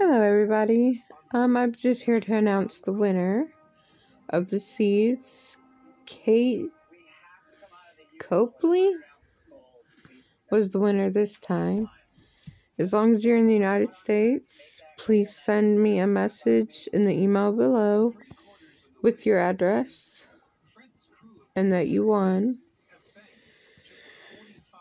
Hello, everybody. Um, I'm just here to announce the winner of the seeds. Kate Copley was the winner this time. As long as you're in the United States, please send me a message in the email below with your address and that you won.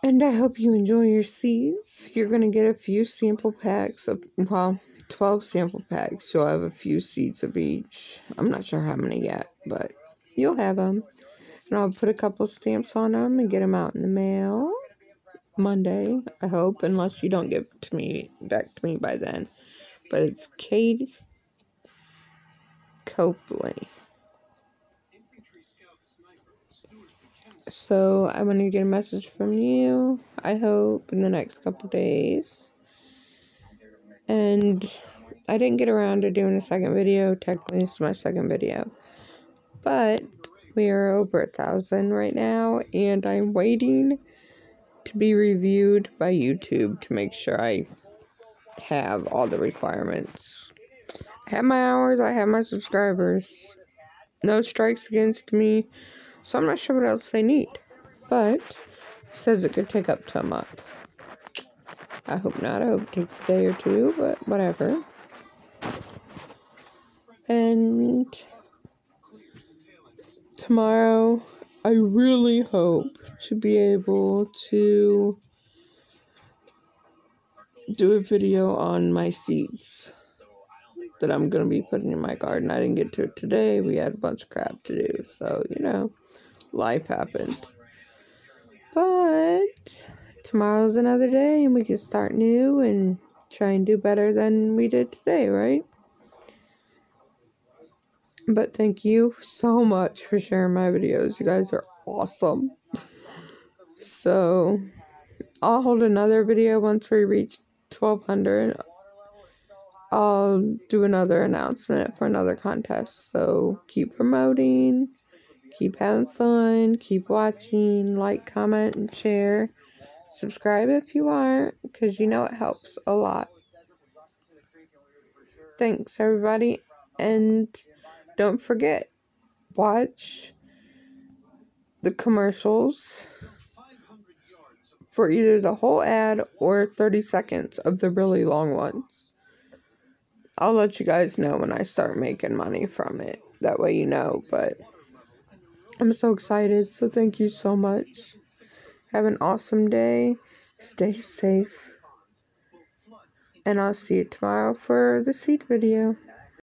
And I hope you enjoy your seeds. You're going to get a few sample packs of, well, 12 sample packs. You'll have a few seeds of each. I'm not sure how many yet, but you'll have them. And I'll put a couple stamps on them and get them out in the mail Monday, I hope, unless you don't get to me back to me by then. But it's Kate Copley. So I want to get a message from you. I hope in the next couple days. And I didn't get around to doing a second video. Technically, it's my second video. But we are over a thousand right now. And I'm waiting to be reviewed by YouTube to make sure I have all the requirements. I have my hours. I have my subscribers. No strikes against me. So I'm not sure what else they need. But says it could take up to a month. I hope not. I hope it takes a day or two, but whatever. And tomorrow, I really hope to be able to do a video on my seeds that I'm going to be putting in my garden. I didn't get to it today. We had a bunch of crap to do. So, you know, life happened. But tomorrow's another day and we can start new and try and do better than we did today, right? But thank you so much for sharing my videos. You guys are awesome. So, I'll hold another video once we reach 1200 I'll do another announcement for another contest. So keep promoting, keep having fun, keep watching, like, comment, and share. Subscribe if you aren't, because you know it helps a lot. Thanks, everybody. And don't forget, watch the commercials for either the whole ad or 30 seconds of the really long ones. I'll let you guys know when I start making money from it. That way you know, but I'm so excited. So thank you so much. Have an awesome day. Stay safe. And I'll see you tomorrow for the seed video.